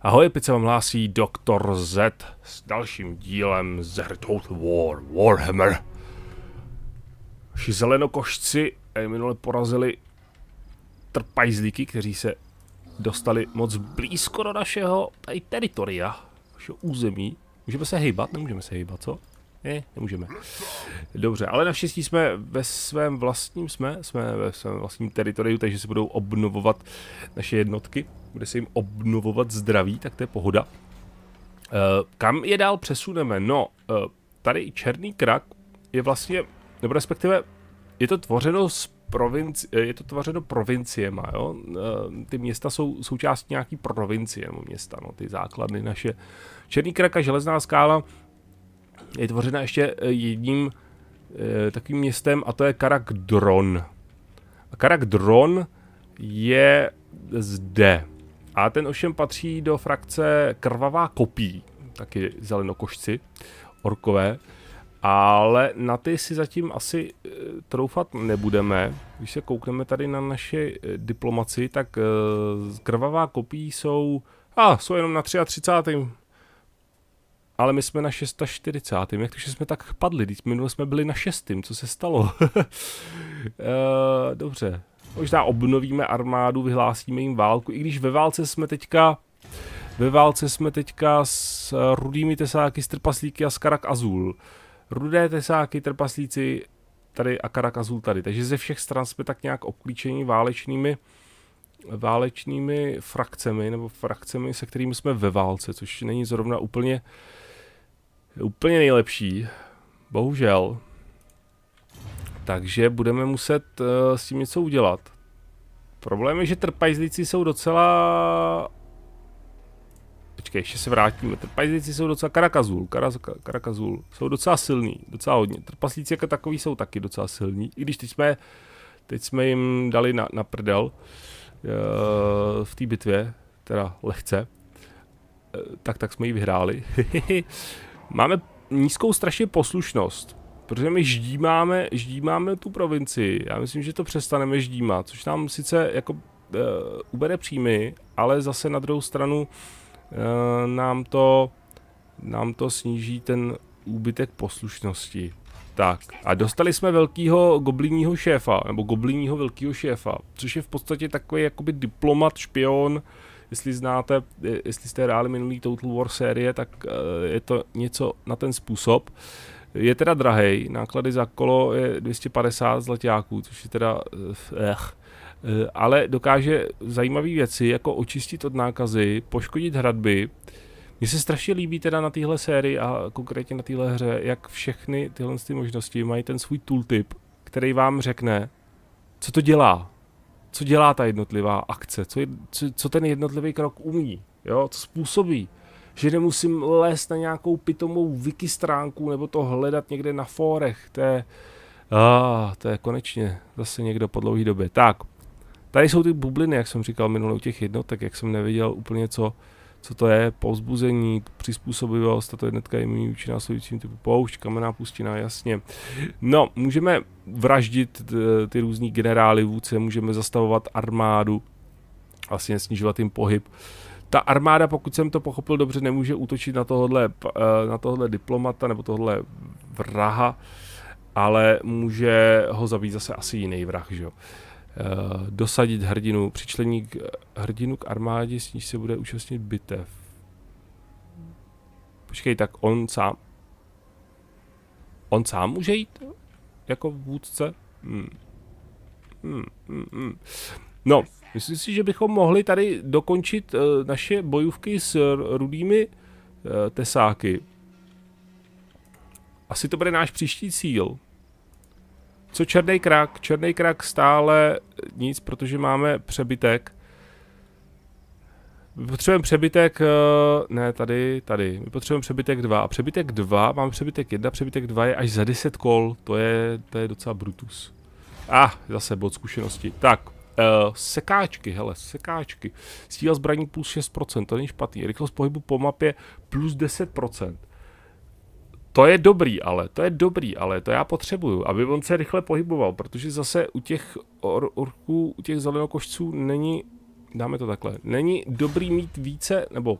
Ahoj, se vám hlásí Dr. Z s dalším dílem z hry Total War Warhammer. Naši zelenokošci minule porazili trpajzlíky, kteří se dostali moc blízko do našeho tady teritoria, našeho území. Můžeme se hejbat? Nemůžeme se hejbat, co? Ne, nemůžeme. Dobře, ale naštěstí jsme ve svém vlastním, jsme, jsme ve svém vlastním teritoriu, takže se budou obnovovat naše jednotky. Bude se jim obnovovat zdraví, tak to je pohoda. Uh, kam je dál přesuneme? No, uh, tady Černý krak je vlastně, nebo respektive je to tvořeno z provinci, je to tvořeno provinciema, jo? Ty města jsou součástí nějaký provincie, nebo města, no, ty základny naše. Černý krak a železná skála je tvořena ještě eh, jedním e, takovým městem a to je Karak Dron. A Karak Dron je zde. A ten ovšem patří do frakce Krvavá kopí, taky zelenokošci, orkové. Ale na ty si zatím asi e, troufat nebudeme. Když se koukneme tady na naše diplomaci, tak krvavá kopí jsou... A, ah, jsou jenom na 33 ale my jsme na 640. Jak to, že jsme tak padli? Když minule jsme byli na 6. Co se stalo? uh, dobře. Možná obnovíme armádu, vyhlásíme jim válku, i když ve válce jsme teďka ve válce jsme teďka s rudými tesáky, s trpaslíky a s Karak Azul. Rudé tesáky, trpaslíci tady a Karak Azul tady. Takže ze všech stran jsme tak nějak obklíčeni válečnými válečnými frakcemi, nebo frakcemi, se kterými jsme ve válce, což není zrovna úplně úplně nejlepší. Bohužel. Takže budeme muset uh, s tím něco udělat. Problém je, že trpajzlíci jsou docela... Počkej, ještě se vrátíme. Trpajzlíci jsou docela karakazul, karaz, karakazul. Jsou docela silní, docela hodně. Trpaslíci jako takový jsou taky docela silní. I když teď jsme, teď jsme jim dali na, na prdel uh, v té bitvě, teda lehce. Uh, tak tak jsme ji vyhráli. Máme nízkou strašně poslušnost, protože my ždímáme, ždímáme tu provincii. Já myslím, že to přestaneme ždímat, což nám sice jako uh, ubere příjmy, ale zase na druhou stranu uh, nám to nám to sníží ten úbytek poslušnosti. Tak, a dostali jsme velkýho goblinního šéfa, nebo goblinního velkýho šéfa, což je v podstatě takový jakoby diplomat, špion, jestli znáte, jestli jste hráli minulý Total War série, tak eh, je to něco na ten způsob. Je teda drahej, náklady za kolo je 250 zlatáků, což je teda eh, eh, ale dokáže zajímavé věci, jako očistit od nákazy, poškodit hradby. Mně se strašně líbí teda na téhle sérii a konkrétně na téhle hře, jak všechny tyhle ty možnosti mají ten svůj tooltip, který vám řekne, co to dělá, co dělá ta jednotlivá akce, co, co, co ten jednotlivý krok umí, jo, co způsobí. Že nemusím lézt na nějakou pitomou wiki stránku nebo to hledat někde na fórech, to je, ah, to je konečně zase někdo po dlouhé době. Tak, tady jsou ty bubliny, jak jsem říkal minulou u těch jednotek, jak jsem neviděl úplně co, co to je, povzbuzení, přizpůsobivost, tato jednotka je méně účinná následujícím typu poušť, kamenná pustina, jasně. No, můžeme vraždit eh, ty různý generály, vůdce, můžeme zastavovat armádu, vlastně snižovat jim pohyb. Ta armáda, pokud jsem to pochopil dobře, nemůže útočit na tohle, eh, na tohle diplomata nebo tohle vraha, ale může ho zabít zase asi jiný vrah, že jo. Eh, dosadit hrdinu, přičlení k, hrdinu k armádě, s níž se bude účastnit bitev. Počkej, tak on sám... On sám může jít? Jako vůdce? Hmm. Hmm, hmm, hmm. No, myslím si, že bychom mohli tady dokončit uh, naše bojůvky s rudými uh, tesáky. Asi to bude náš příští cíl. Co černý krak? Černý krak stále nic, protože máme přebytek. My potřebujeme přebytek, eh, ne tady, tady, my potřebujeme přebytek 2 a přebytek 2, mám přebytek 1, přebytek 2 je až za 10 kol, to je, to je docela brutus. A, ah, zase bod zkušenosti. Tak, uh, sekáčky, hele, sekáčky. Síla zbraní plus 6%, to není špatný. Rychlost pohybu po mapě plus 10%. To je dobrý, ale to je dobrý, ale to já potřebuju, aby on se rychle pohyboval, protože zase u těch or- orků, u těch zelenokošců není dáme to takhle. Není dobrý mít více, nebo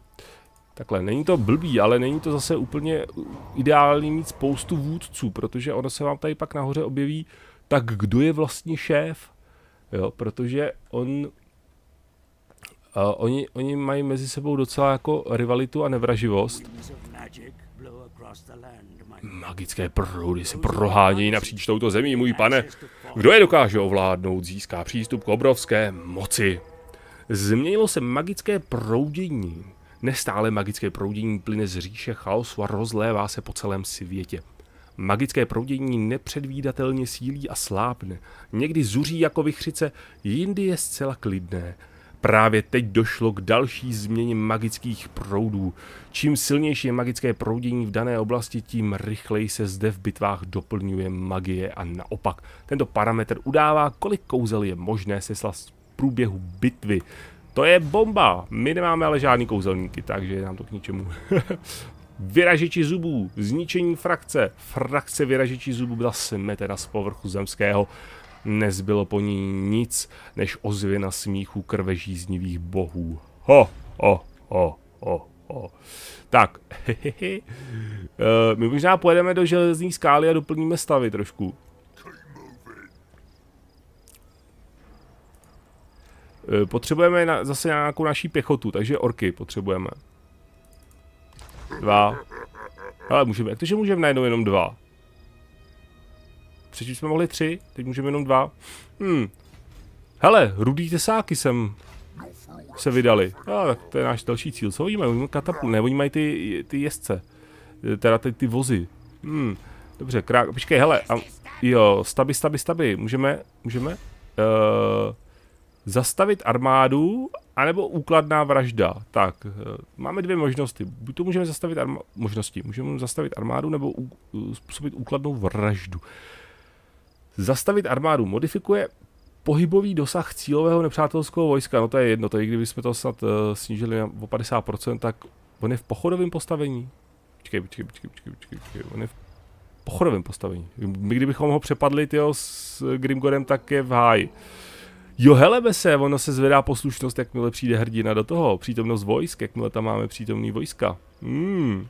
takhle, není to blbý, ale není to zase úplně ideální mít spoustu vůdců, protože ono se vám tady pak nahoře objeví, tak kdo je vlastně šéf? Jo, protože on uh, oni, oni mají mezi sebou docela jako rivalitu a nevraživost. Magické proudy se prohánějí napříč touto zemí, můj pane. Kdo je dokáže ovládnout, získá přístup k obrovské moci. Změnilo se magické proudění. Nestále magické proudění plyne z říše chaosu a rozlévá se po celém světě. Magické proudění nepředvídatelně sílí a slábne. Někdy zuří jako vychřice, jindy je zcela klidné. Právě teď došlo k další změně magických proudů. Čím silnější je magické proudění v dané oblasti, tím rychleji se zde v bitvách doplňuje magie a naopak. Tento parametr udává, kolik kouzel je možné seslat v průběhu bitvy. To je bomba! My nemáme ale žádný kouzelníky, takže nám to k ničemu. vyražiči zubů, zničení frakce. Frakce vyražiči zubů byla smetena z povrchu zemského. Nezbylo po ní nic, než ozvěna smíchu krvežíznivých bohů. Ho, ho, ho, ho, ho. Tak, uh, my možná pojedeme do železní skály a doplníme stavy trošku. Uh, potřebujeme na, zase nějakou naší pěchotu, takže orky potřebujeme. Dva. Ale můžeme, jak to, že můžeme najednou jenom dva? Předtím jsme mohli tři, teď můžeme jenom dva. Hmm. Hele, rudý tesáky jsem se vydali. A, tak to je náš další cíl. Co oni mají? Oni mají ne, oni mají ty, ty jezdce. Teda ty, ty vozy. Hmm. Dobře, krák, počkej, hele, a, jo, staby, staby, staby, můžeme, můžeme, uh, zastavit armádu, anebo úkladná vražda. Tak, uh, máme dvě možnosti. Buď to můžeme zastavit armádu, možnosti, můžeme zastavit armádu, nebo uh, způsobit úkladnou vraždu. Zastavit armádu modifikuje pohybový dosah cílového nepřátelského vojska. No to je jedno, to je, kdybychom to snad uh, snížili na o 50%, tak on je v pochodovém postavení. Počkej, počkej, počkej, počkej, počkej, počkej. on je v pochodovém postavení. My kdybychom ho přepadli tyjo, s Grimgorem, tak je v háji. Jo, hele se, ono se zvedá poslušnost, jakmile přijde hrdina do toho. Přítomnost vojsk, jakmile tam máme přítomný vojska. Hmm.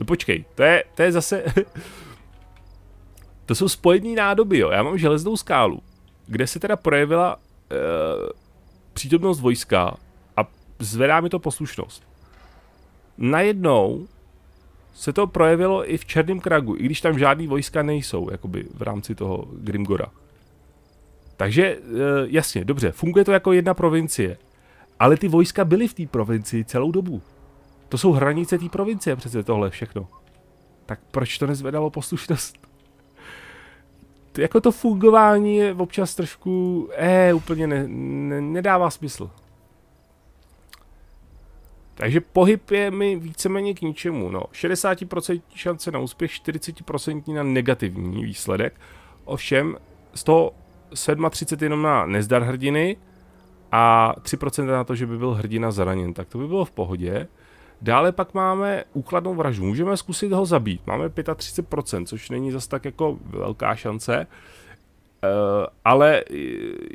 No počkej, to je, to je zase... To jsou spojení nádoby, jo. Já mám železnou skálu, kde se teda projevila e, přítomnost vojska a zvedá mi to poslušnost. Najednou se to projevilo i v Černém Kragu, i když tam žádný vojska nejsou, jakoby v rámci toho Grimgora. Takže, e, jasně, dobře, funguje to jako jedna provincie. Ale ty vojska byly v té provincii celou dobu. To jsou hranice té provincie přece tohle všechno. Tak proč to nezvedalo poslušnost? Jako to fungování je občas trošku, eh, úplně ne, ne, nedává smysl. Takže pohyb je mi víceméně k ničemu. No, 60% šance na úspěch, 40% na negativní výsledek. Ovšem, z toho 37 jenom na nezdar hrdiny a 3% na to, že by byl hrdina zraněn. Tak to by bylo v pohodě. Dále pak máme úkladnou vraždu. Můžeme zkusit ho zabít. Máme 35%, což není zas tak jako velká šance. Uh, ale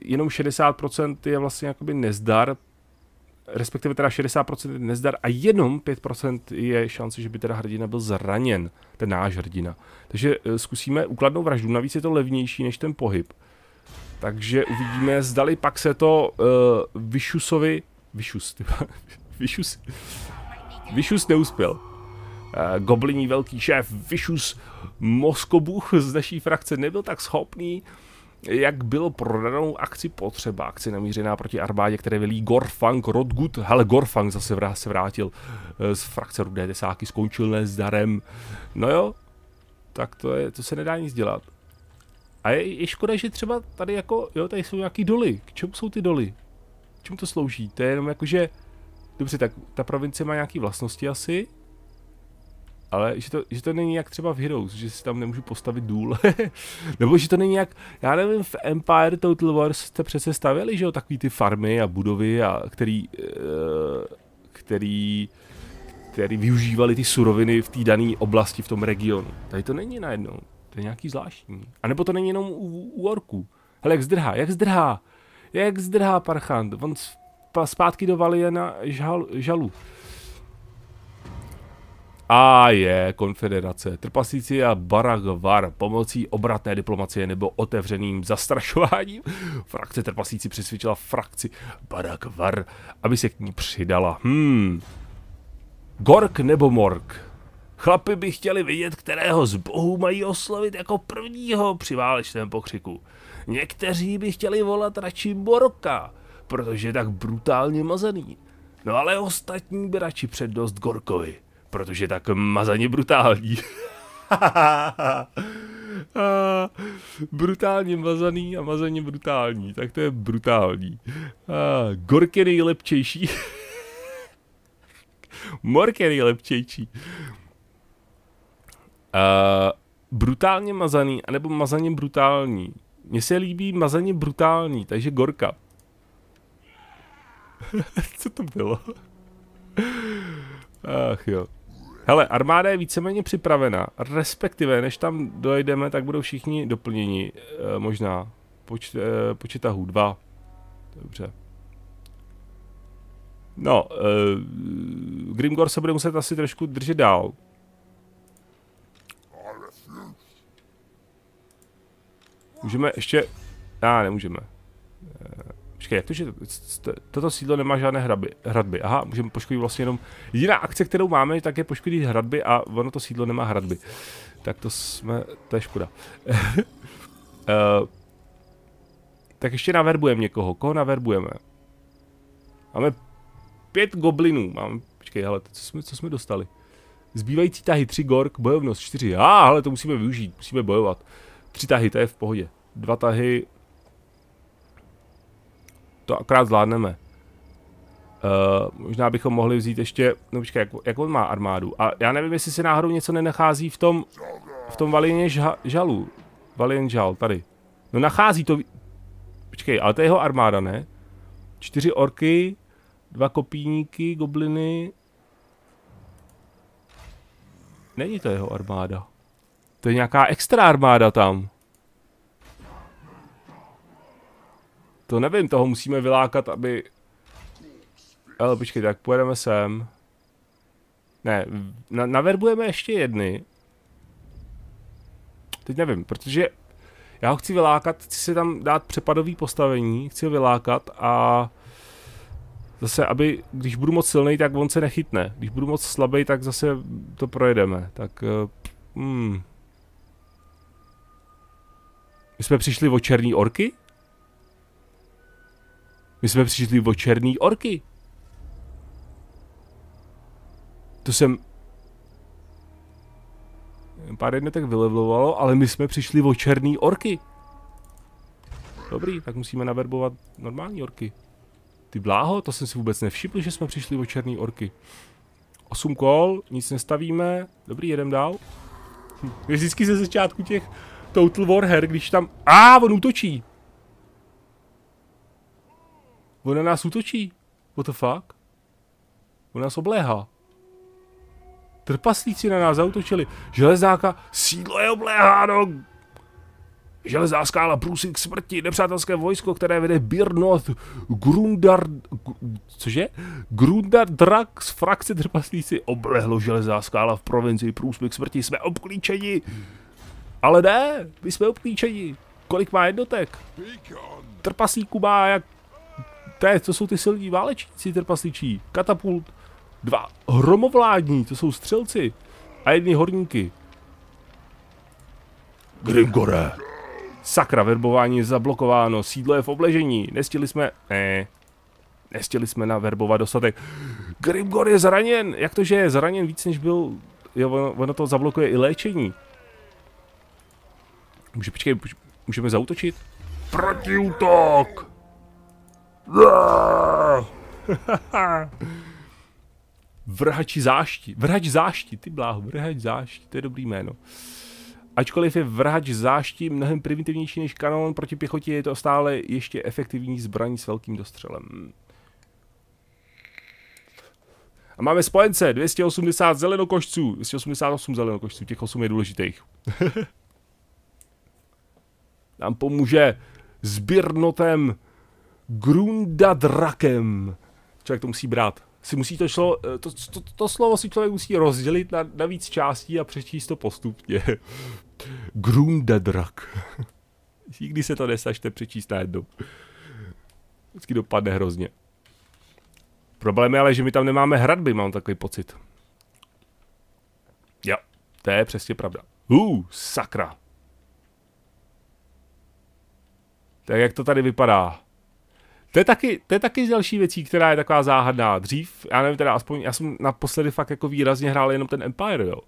jenom 60% je vlastně jakoby nezdar, respektive teda 60% je nezdar a jenom 5% je šance, že by teda hrdina byl zraněn, ten náš hrdina. Takže uh, zkusíme úkladnou vraždu, navíc je to levnější než ten pohyb. Takže uvidíme, zdali pak se to uh, Vyšusovi, Vyšus, Vyšus, Vyšus neuspěl. Uh, gobliní velký šéf Vyšus Moskobuch z naší frakce nebyl tak schopný, jak bylo pro danou akci potřeba. Akci namířená proti armádě, které velí Gorfang Rodgut. Hele, Gorfang zase vrát, se vrátil uh, z frakce Rudé desáky, skončil nezdarem. No jo, tak to, je, to se nedá nic dělat. A je, je škoda, že třeba tady jako, jo, tady jsou nějaký doly. K čemu jsou ty doly? K čemu to slouží? To je jenom jako, že Dobře, tak ta provincie má nějaké vlastnosti asi, ale že to, že to není jak třeba v Heroes, že si tam nemůžu postavit důl. Nebo že to není jak, já nevím, v Empire Total War jste přece stavěli, že jo, takový ty farmy a budovy, a který, uh, který, který využívali ty suroviny v té dané oblasti, v tom regionu. Tady to není najednou, to je nějaký zvláštní. A nebo to není jenom u, u orků. Hele, jak zdrhá, jak zdrhá. Jak zdrhá parchant. On zpátky do Valiena žal, žalu. A je konfederace. Trpaslíci a Baragvar pomocí obratné diplomacie nebo otevřeným zastrašováním. Frakce trpaslíci přesvědčila frakci Baragvar, aby se k ní přidala. Hmm. Gork nebo Mork? Chlapi by chtěli vidět, kterého z bohů mají oslovit jako prvního při válečném pokřiku. Někteří by chtěli volat radši Borka, protože je tak brutálně mazaný. No ale ostatní by radši přednost Gorkovi, protože je tak mazaně brutální. brutálně mazaný a mazaně brutální, tak to je brutální. Gork je nejlepčejší. Mork je nejlepčejší. Uh, brutálně mazaný, anebo mazaně brutální. Mně se líbí mazaně brutální, takže Gorka. Co to bylo? Ach jo. Hele, armáda je víceméně připravena, respektive než tam dojdeme, tak budou všichni doplněni, e, možná. Poč, e, počet tahů, dva. Dobře. No, e, Grimgor se bude muset asi trošku držet dál. Můžeme ještě... A, ah, nemůžeme. Počkej, jak to, že toto sídlo nemá žádné hradby. hradby. Aha, můžeme poškodit vlastně jenom... Jediná akce, kterou máme, tak je poškodit hradby a ono to sídlo nemá hradby. Tak to jsme... To je škoda. uh, tak ještě naverbujeme někoho. Koho naverbujeme? Máme pět goblinů. Máme... Počkej, ale co jsme, co jsme dostali? Zbývající tahy, tři gork, bojovnost, čtyři. A, ah, ale to musíme využít, musíme bojovat. Tři tahy, to je v pohodě. Dva tahy. To akorát zvládneme. Uh, možná bychom mohli vzít ještě, no počkej, jak, jak on má armádu. A já nevím, jestli se náhodou něco nenachází v tom, v tom Valieně ža, žalu. Valien žal, tady. No nachází to, počkej, ale to je jeho armáda, ne? Čtyři orky, dva kopíníky, gobliny. Není to jeho armáda. To je nějaká extra armáda tam. To nevím, toho musíme vylákat, aby... Ale počkej, tak pojedeme sem. Ne, na, naverbujeme ještě jedny. Teď nevím, protože já ho chci vylákat, chci si tam dát přepadový postavení, chci ho vylákat a zase, aby, když budu moc silný, tak on se nechytne. Když budu moc slabý, tak zase to projedeme. Tak, uh, hmm. My jsme přišli o černý orky? My jsme přišli o černý orky. To jsem... Pár jednotek vylevlovalo, ale my jsme přišli o černý orky. Dobrý, tak musíme naverbovat normální orky. Ty bláho, to jsem si vůbec nevšiml, že jsme přišli o černý orky. 8 kol, nic nestavíme. Dobrý, jedem dál. Hm. Vždycky ze začátku těch Total War her, když tam... A ah, on útočí. On na nás útočí. What the fuck? On nás obléhá. Trpaslíci na nás zautočili. Železáka, sídlo je obléháno. Železá skála, průsik smrti, nepřátelské vojsko, které vede Birnoth, Grundar... Cože? Grundar Drak z frakce trpaslíci oblehlo železá skála v provincii průsmyk smrti. Jsme obklíčeni. Ale ne, my jsme obklíčeni. Kolik má jednotek? Trpaslíků má jak... To, je, to jsou ty silní válečníci trpaslíčí. Katapult. Dva hromovládní, to jsou střelci. A jedni horníky. Grimgore. Sakra, verbování je zablokováno, sídlo je v obležení. Nestili jsme... Ne. Nestili jsme na verbovat dostatek. Grimgor je zraněn. Jak to, že je zraněn víc, než byl... Jo, ono, ono to zablokuje i léčení. Může, počkej, můžeme zautočit? Protiútok! Vrhači zášti. Vrhač zášti, ty bláho, vrhač zášti, to je dobrý jméno. Ačkoliv je vrhač zášti mnohem primitivnější než kanon proti pěchotě, je to stále ještě efektivní zbraní s velkým dostřelem. A máme spojence, 280 zelenokošců, 288 zelenokošců, těch 8 je důležitých. nám pomůže s Birnotem Grundadrakem. Člověk to musí brát. Si musí to, šlo, to, to, to slovo si člověk musí rozdělit na, na víc částí a přečíst to postupně. Grundadrak. Nikdy se to nesažte přečíst najednou. Vždycky dopadne hrozně. Problém je ale, že my tam nemáme hradby, mám takový pocit. Jo, to je přesně pravda. Uh, sakra. Tak jak to tady vypadá? To je taky, to je taky další věcí, která je taková záhadná. Dřív, já nevím, teda aspoň, já jsem naposledy fakt jako výrazně hrál jenom ten Empire, jo.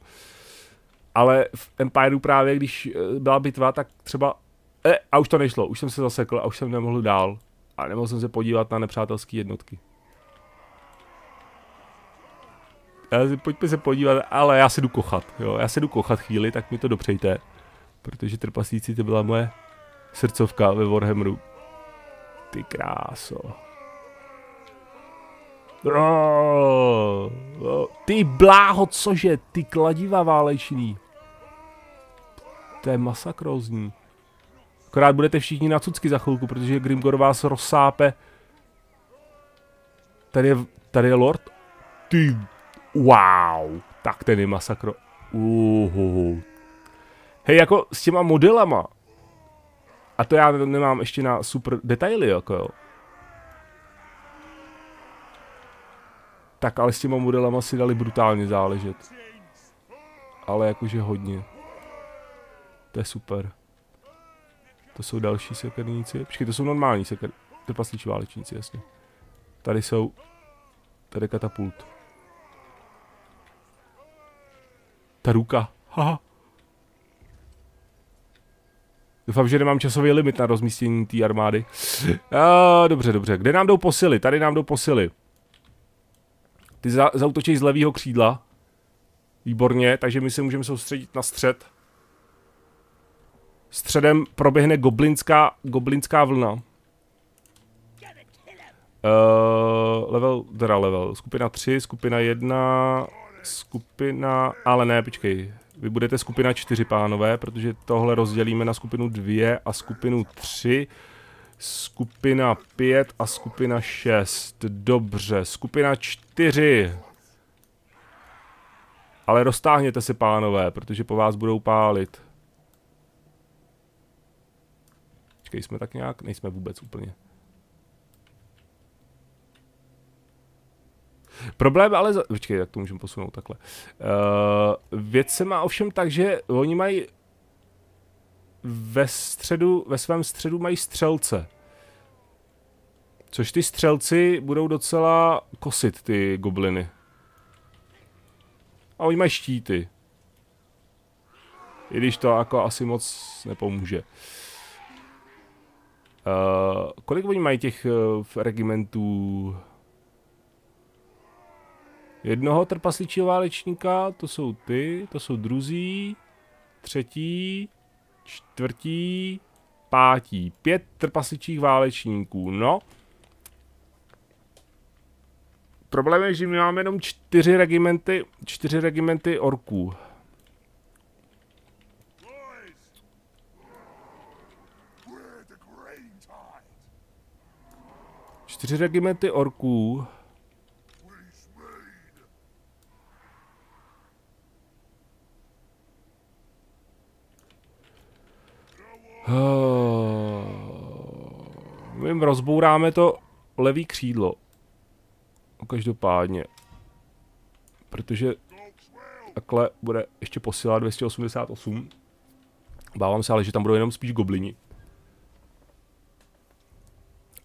Ale v Empireu právě, když eh, byla bitva, tak třeba... E, a už to nešlo, už jsem se zasekl a už jsem nemohl dál. A nemohl jsem se podívat na nepřátelské jednotky. Já si, pojďme se podívat, ale já se jdu kochat, jo. Já se jdu kochat chvíli, tak mi to dopřejte. Protože trpaslíci to byla moje srdcovka ve Warhammeru. Ty kráso. Oh, oh, ty bláho, cože, ty kladiva válečný. To je masakrózní. Akorát budete všichni na cucky za chvilku, protože Grimgor vás rozsápe. Tady je, tady je Lord. Ty, wow, tak ten je masakro. Uhu. Hej, jako s těma modelama, a to já nemám ještě na super detaily, jako jo. Tak ale s těma modelama si dali brutálně záležet. Ale jakože hodně. To je super. To jsou další sekerníci. Počkej, to jsou normální seker... Trpaslíči válečníci, jasně. Tady jsou... Tady katapult. Ta ruka. Haha. Doufám, že nemám časový limit na rozmístění té armády. A, dobře, dobře. Kde nám jdou posily? Tady nám jdou posily. Ty za, zautočí z levého křídla. Výborně, takže my se můžeme soustředit na střed. Středem proběhne goblinská, goblinská vlna. Uh, level, teda level, skupina 3, skupina 1, skupina, ale ne, počkej, vy budete skupina 4, pánové, protože tohle rozdělíme na skupinu 2 a skupinu 3. Skupina 5 a skupina 6. Dobře, skupina 4. Ale roztáhněte se, pánové, protože po vás budou pálit. Počkej, jsme tak nějak? Nejsme vůbec úplně. Problém ale... Za... Počkej, jak to můžeme posunout takhle. Uh, věc se má ovšem tak, že oni mají ve středu, ve svém středu mají střelce. Což ty střelci budou docela kosit, ty gobliny. A oni mají štíty. I když to jako asi moc nepomůže. Uh, kolik oni mají těch uh, regimentů? Jednoho trpasličího válečníka, to jsou ty, to jsou druzí, třetí, čtvrtí, pátí. Pět trpasličích válečníků, no. Problém je, že my máme jenom čtyři regimenty, čtyři regimenty orků. Čtyři regimenty orků. My jim rozbouráme to levý křídlo. Každopádně. Protože takhle bude ještě posila 288. Bávám se ale, že tam budou jenom spíš goblini.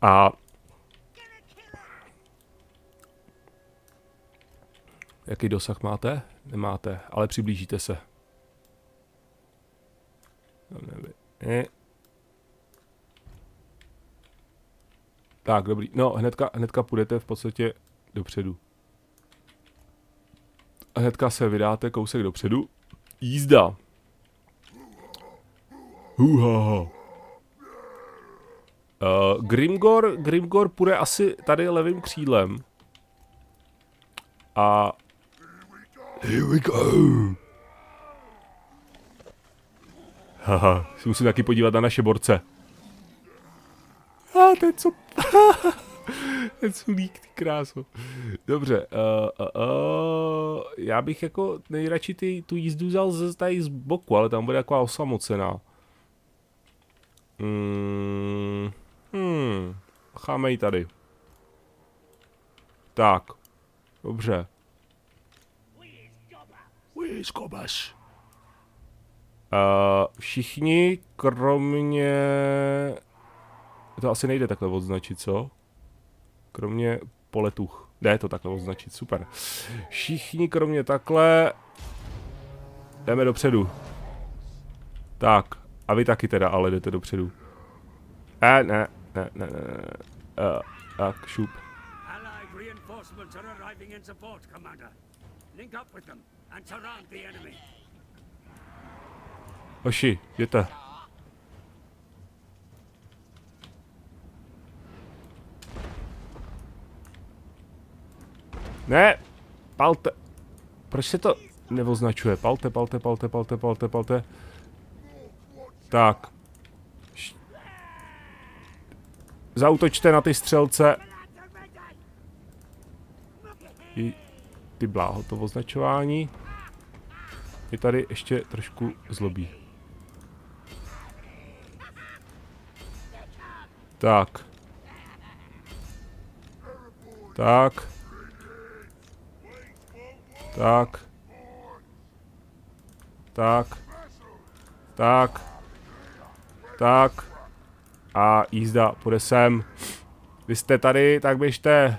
A Jaký dosah máte? Nemáte, ale přiblížíte se. No, nevím. Tak, dobrý. No, hnedka, hnedka půjdete v podstatě dopředu. Hnedka se vydáte kousek dopředu. Jízda. Huha. Uh, Grimgor, Grimgor půjde asi tady levým křídlem. A... Here we go. Haha, si musím taky podívat na naše borce. A ten co... ten sulík, ty kráso. Dobře, uh, uh, uh, já bych jako nejradši ty, tu jízdu vzal z, tady z boku, ale tam bude taková osamocená. Hmm, hmm, cháme ji tady. Tak, dobře. Uh, všichni, kromě... To asi nejde takhle odznačit, co? Kromě poletuch. Jde to takhle označit, super. Všichni, kromě takhle... Jdeme dopředu. Tak, a vy taky teda, ale jdete dopředu. Eh, ne, ne, ne, ne, ne. Uh, tak, šup. Hoši, jděte. Ne! Palte! Proč se to neoznačuje? Palte, palte, palte, palte, palte, palte. Tak. Zautočte na ty střelce. I ty bláho to označování. Je tady ještě trošku zlobí. Tak. Tak. Tak. Tak. Tak. Tak. A jízda půjde sem. Vy jste tady, tak běžte.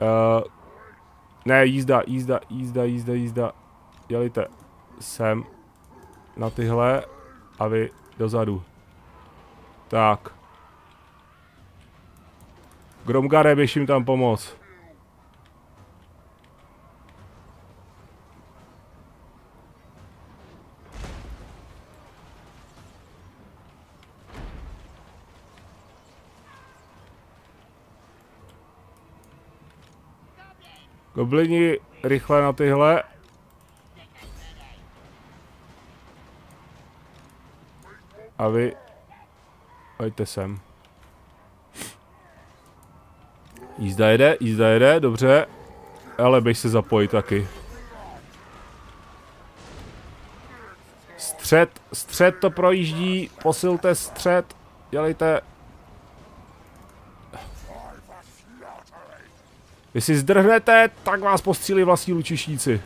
Uh, ne, jízda, jízda, jízda, jízda, jízda. Dělejte sem na tyhle a vy dozadu. Tak. Gromgare, běž jim tam pomoct. Goblini rychle na tyhle. A vy... Pojďte sem. Jízda jede, jízda jede, dobře. Ale bych se zapojit taky. Střed, střed to projíždí, posilte střed, dělejte Jestli zdrhnete, tak vás postřílí vlastní lučišníci.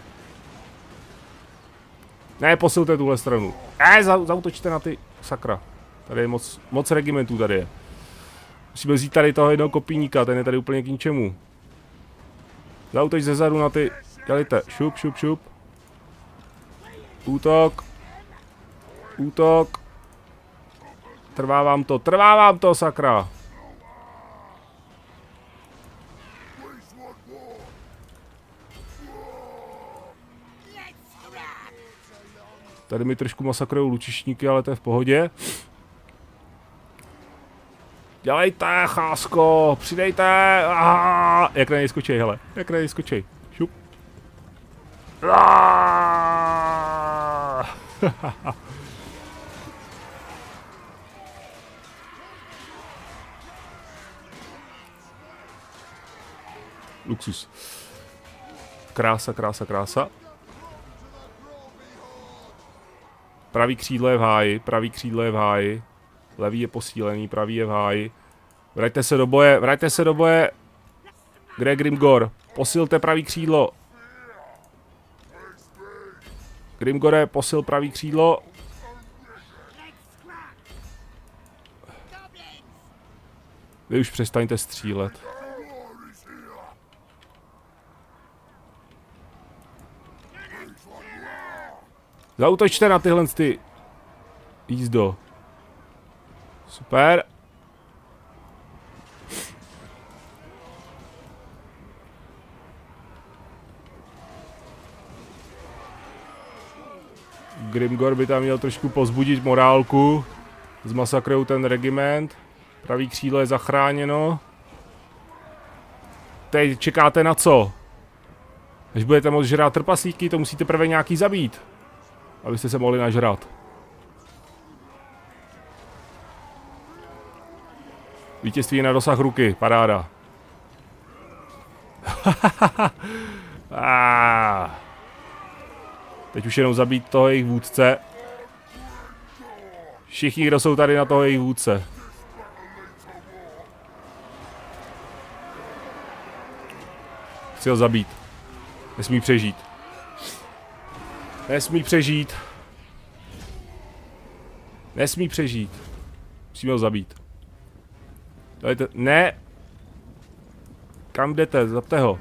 Ne, posilte tuhle stranu. Ne, zautočte na ty, sakra. Tady je moc, moc regimentů tady je. Musíme vzít tady toho jednoho kopíníka, ten je tady úplně k ničemu. Zautoč ze zadu na ty, dělejte, šup, šup, šup. Útok. Útok. Trvá vám to, trvá vám to, sakra. Tady mi trošku masakrujou lučišníky, ale to je v pohodě. Dělejte, chásko, přidejte. Aha, jak na něj skočej, hele. Jak na něj skočej. Šup. Luxus. Krása, krása, krása. Pravý křídlo je v háji, pravý křídlo je v háji. Levý je posílený, pravý je v háji. Vraťte se do boje, vraťte se do boje. Kde je Grimgor? Posilte pravý křídlo. Grimgore, posil pravý křídlo. Vy už přestaňte střílet. Zautočte na tyhle ty jízdo. Super. Grimgor by tam měl trošku pozbudit morálku. Zmasakrujou ten regiment. Pravý křídlo je zachráněno. Teď čekáte na co? Až budete moct žrát trpaslíky, to musíte prvé nějaký zabít abyste se mohli nažrat. Vítězství na dosah ruky, paráda. Teď už jenom zabít toho jejich vůdce. Všichni, kdo jsou tady na toho jejich vůdce. Chci ho zabít. Nesmí přežít. Nesmí přežít. Nesmí přežít. Musíme ho zabít. Dajte, ne! Kam jdete? Zapte ho.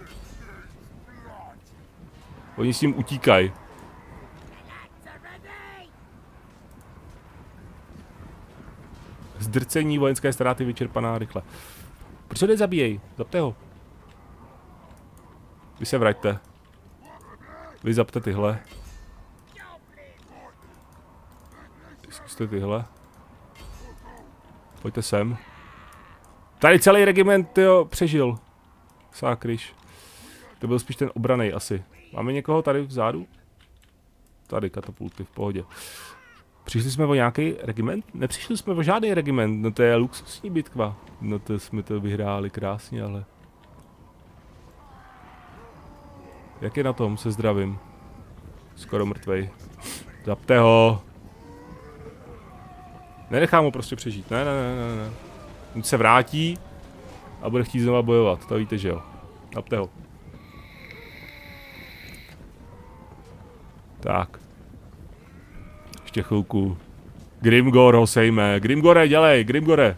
Oni s tím utíkají. Zdrcení vojenské ztráty vyčerpaná rychle. Proč ho nezabíjej? Zapte ho. Vy se vraťte. Vy zapte tyhle. Zkuste tyhle. Pojďte sem. Tady celý regiment, jo, přežil. Sákryš. To byl spíš ten obraný asi. Máme někoho tady vzadu? Tady katapulty, v pohodě. Přišli jsme o nějaký regiment? Nepřišli jsme o žádný regiment, no to je luxusní bitva. No to jsme to vyhráli krásně, ale... Jak je na tom se zdravím? Skoro mrtvej. Zapte ho! Nenechám ho prostě přežít, ne, ne, ne, ne, ne. On se vrátí a bude chtít znova bojovat, to víte, že jo. Zapte ho. Tak. Ještě chvilku. Grimgor ho sejme. Grimgore, dělej, Grimgore.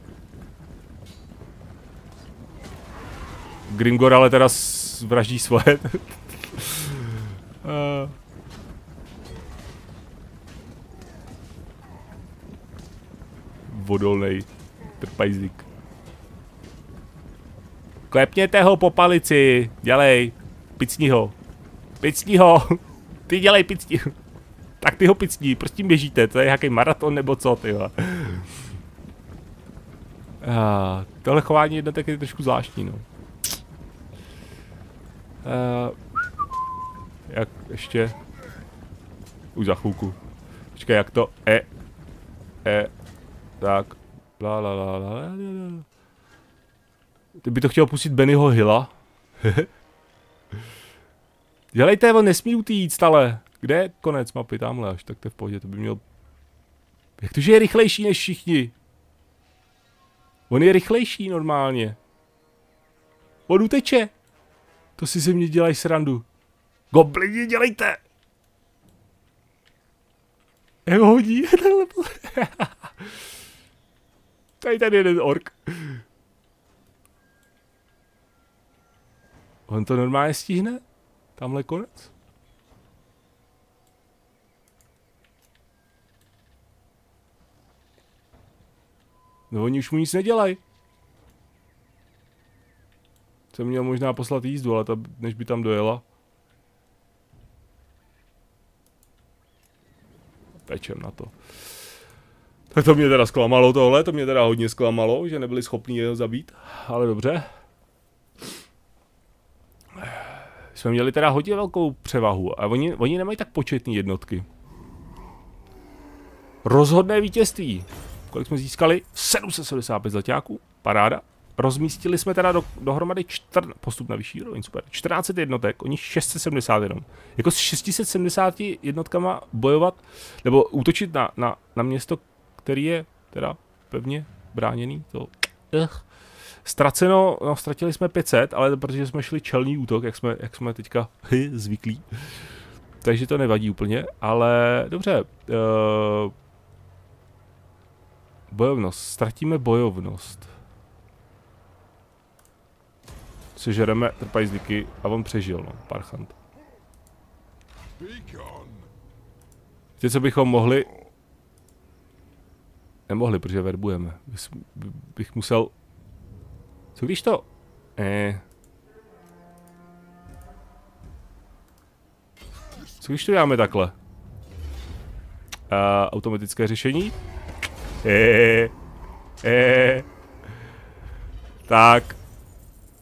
Grimgor ale teda vraždí svoje. Vodolnej trpajzík. Klepněte ho po palici. Dělej. Picní ho. Picní ho. Ty dělej picní. Tak ty ho picní, proč tím běžíte? To je nějaký maraton nebo co, ty uh, Tohle chování jednotek je trošku zvláštní, no. Uh, jak ještě? Už za chvilku. Počkej, jak to? E. E. Tak. La la la la la la. Ty by to chtěl pustit Bennyho Hilla? Dělejte, on nesmí utíct, ale. Kde je konec mapy? Tamhle až, tak to je v pohodě, to by měl... Jak to, že je rychlejší než všichni? On je rychlejší normálně. On uteče. To si se mě dělají srandu. Goblini, dělejte! Jak hodí? Tady tady jeden ork. On to normálně stihne? Tamhle konec? No oni už mu nic nedělají. Jsem měl možná poslat jízdu, ale ta, než by tam dojela. Pečem na to. Tak to mě teda zklamalo tohle, to mě teda hodně zklamalo, že nebyli schopni jeho zabít, ale dobře. Jsme měli teda hodně velkou převahu a oni, oni nemají tak početní jednotky. Rozhodné vítězství. Kolik jsme získali? 775 zlatáků. Paráda. Rozmístili jsme teda do, dohromady čtr, postup na vyšší úroveň, super. 14 jednotek, oni 670 jenom. Jako s 670 jednotkama bojovat, nebo útočit na, na, na město, který je teda pevně bráněný, to... Uh. Ztraceno, no ztratili jsme 500, ale protože jsme šli čelný útok, jak jsme, jak jsme teďka hy, zvyklí. Takže to nevadí úplně, ale dobře. Uh, Bojovnost. Ztratíme bojovnost. Sežereme trpajzlíky a on přežil, no, parchant. Víte, co bychom mohli? Nemohli, protože verbujeme. Bych musel... Co když to... Eh. Co když to děláme takhle? Uh, automatické řešení? E, e. Tak.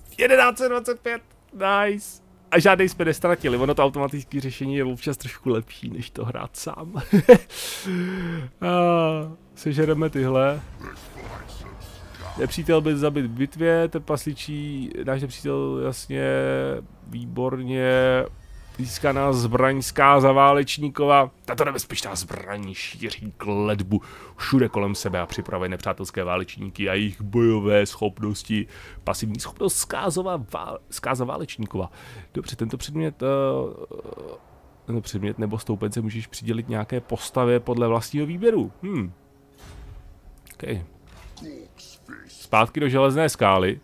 1125. Nice. A žádný jsme nestratili. Ono to automatické řešení je občas trošku lepší, než to hrát sám. a, sežereme tyhle. Nepřítel byl zabit v bitvě, trpasličí, náš nepřítel jasně, výborně, získaná zbraň zkáza válečníkova. Tato nebezpečná zbraň šíří kledbu všude kolem sebe a připravuje nepřátelské válečníky a jejich bojové schopnosti. Pasivní schopnost skázova, vál, zkáza válečníkova. Dobře, tento předmět... Uh, tento předmět nebo stoupence můžeš přidělit nějaké postavě podle vlastního výběru. Hmm. Okay. Zpátky do železné skály.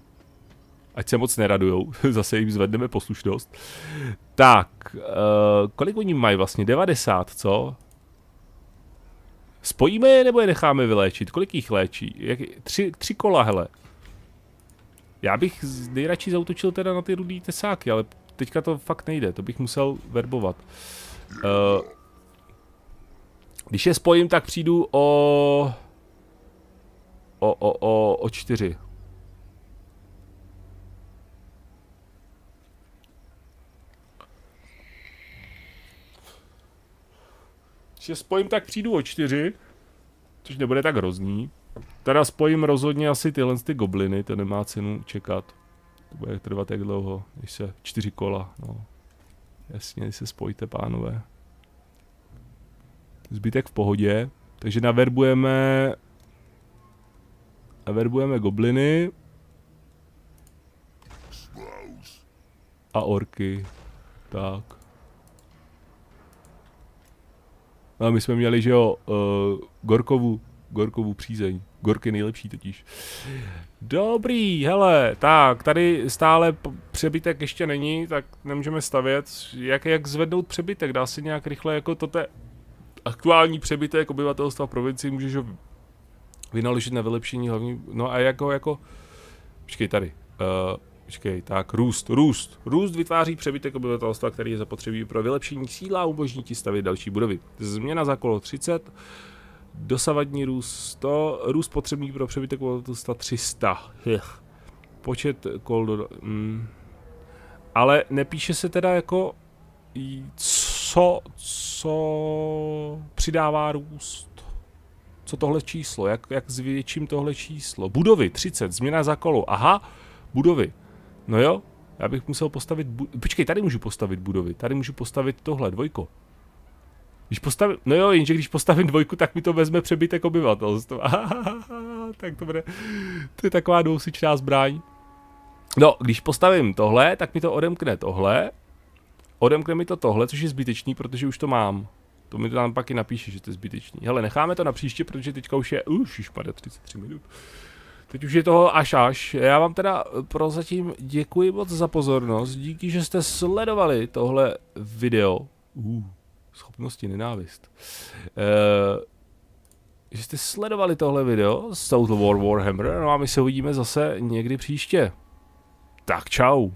Ať se moc neradujou, zase jim zvedneme poslušnost. Tak, uh, kolik oni mají vlastně? 90, co? Spojíme je nebo je necháme vyléčit? Kolik jich léčí? Jak, tři, tři kola, hele. Já bych nejradši zautočil teda na ty rudý tesáky, ale teďka to fakt nejde, to bych musel verbovat. Uh, když je spojím, tak přijdu o... O, o, o, o čtyři. Je spojím, tak přijdu o čtyři. Což nebude tak hrozný. Teda spojím rozhodně asi tyhle ty gobliny, to nemá cenu čekat. To bude trvat jak dlouho, když se čtyři kola, no. Jasně, se spojíte, pánové. Zbytek v pohodě. Takže naverbujeme... Naverbujeme gobliny. A orky. Tak. A my jsme měli, že jo, uh, Gorkovu, Gorkovu přízeň. Gorky nejlepší totiž. Dobrý, hele, tak, tady stále přebytek ještě není, tak nemůžeme stavět. Jak, jak zvednout přebytek? Dá se nějak rychle, jako to te aktuální přebytek obyvatelstva provincii můžeš ho vynaložit na vylepšení hlavní, no a jako, jako, počkej tady, uh, Počkej, tak růst, růst. Růst vytváří přebytek obyvatelstva, který je zapotřebí pro vylepšení síla a umožní ti stavět další budovy. Změna za kolo 30, dosavadní růst 100, růst potřebný pro přebytek obyvatelstva 300. Ech. Počet kol do... Mm. Ale nepíše se teda jako co, co přidává růst. Co tohle číslo, jak, jak zvětším tohle číslo. Budovy 30, změna za kolo, aha, budovy. No jo, já bych musel postavit, bu- počkej, tady můžu postavit budovy, tady můžu postavit tohle, dvojko. Když postavím, no jo, jenže když postavím dvojku, tak mi to vezme přebytek obyvatelstva. tak to bude, to je taková dvousičná zbraň. No, když postavím tohle, tak mi to odemkne tohle. Odemkne mi to tohle, což je zbytečný, protože už to mám. To mi to tam pak i napíše, že to je zbytečný. Hele, necháme to na příště, protože teďka už je, už, už 33 minut. Teď už je toho až až. Já vám teda prozatím děkuji moc za pozornost. Díky, že jste sledovali tohle video. Uh, schopnosti nenávist. Uh, že jste sledovali tohle video z Total War Warhammer. No a my se uvidíme zase někdy příště. Tak čau.